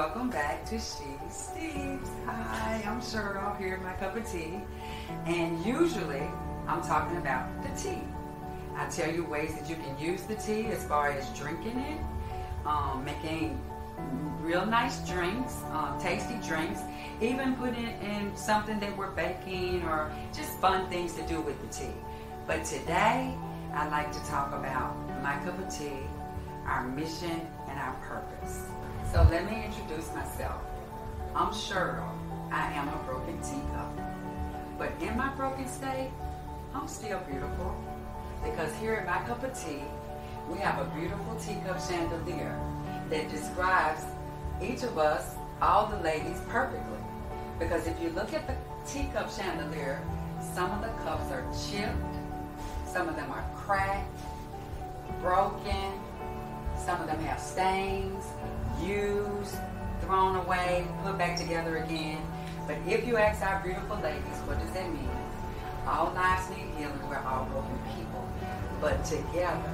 welcome back to She Steves. Hi, I'm Cheryl here my cup of tea. And usually I'm talking about the tea. I tell you ways that you can use the tea as far as drinking it, um, making real nice drinks, um, tasty drinks, even putting it in something that we're baking or just fun things to do with the tea. But today, I'd like to talk about my cup of tea, our mission, and our purpose. So let me introduce myself. I'm Cheryl. I am a broken teacup. But in my broken state, I'm still beautiful because here in my cup of tea, we have a beautiful teacup chandelier that describes each of us, all the ladies, perfectly. Because if you look at the teacup chandelier, some of the cups are chipped, some of them are cracked, broken, some of them have stains, used, thrown away, put back together again. But if you ask our beautiful ladies, what does that mean? All lives need healing. We're all broken people. But together,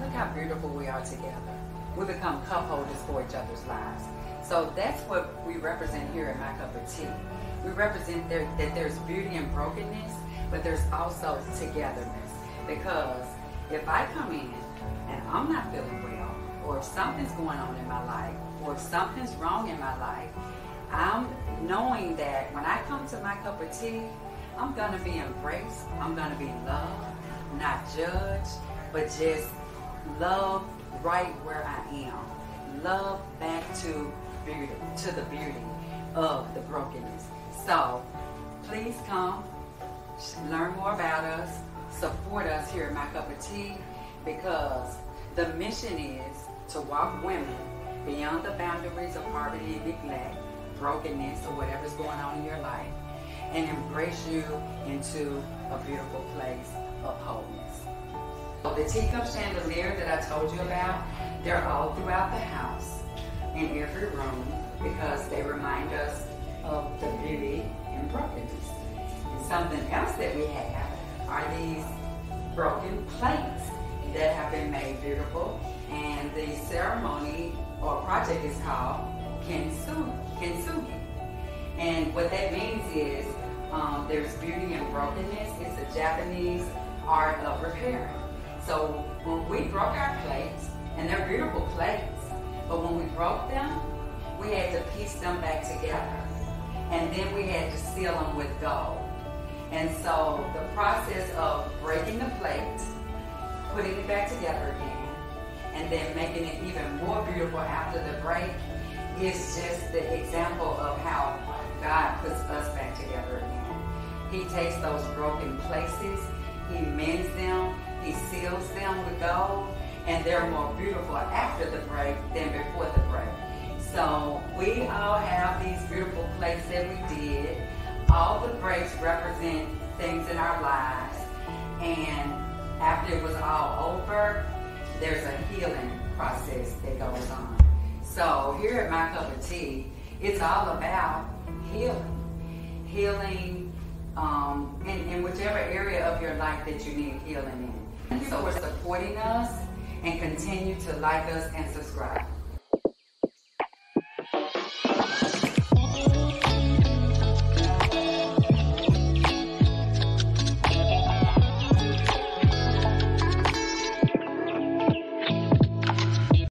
look how beautiful we are together. We become cup holders for each other's lives. So that's what we represent here at My Cup of Tea. We represent there, that there's beauty in brokenness, but there's also togetherness. Because if I come in and I'm not feeling well, something's going on in my life, or something's wrong in my life, I'm knowing that when I come to my cup of tea, I'm gonna be embraced, I'm gonna be loved, not judged, but just love right where I am. Love back to beauty, to the beauty of the brokenness. So please come, learn more about us, support us here at My Cup of Tea because the mission is to walk women beyond the boundaries of poverty and neglect, brokenness, or whatever's going on in your life, and embrace you into a beautiful place of wholeness. So The teacup chandelier that I told you about, they're all throughout the house, in every room, because they remind us of the beauty and brokenness. And something else that we have are these broken plates that have been made beautiful. And the ceremony or project is called kintsugi. And what that means is um, there's beauty in brokenness. It's a Japanese art of repairing. So when we broke our plates, and they're beautiful plates, but when we broke them, we had to piece them back together. And then we had to seal them with gold. And so the process of breaking the plate, putting it back together again, and then making it even more beautiful after the break is just the example of how God puts us back together again. He takes those broken places, He mends them, He seals them with gold, and they're more beautiful after the break than before the break. So we all have these beautiful plates that we did. All the breaks represent things in our lives. And after it was all over, there's a healing process that goes on. So here at My Cup of Tea, it's all about healing. Healing um, in, in whichever area of your life that you need healing in. So for supporting us and continue to like us and subscribe.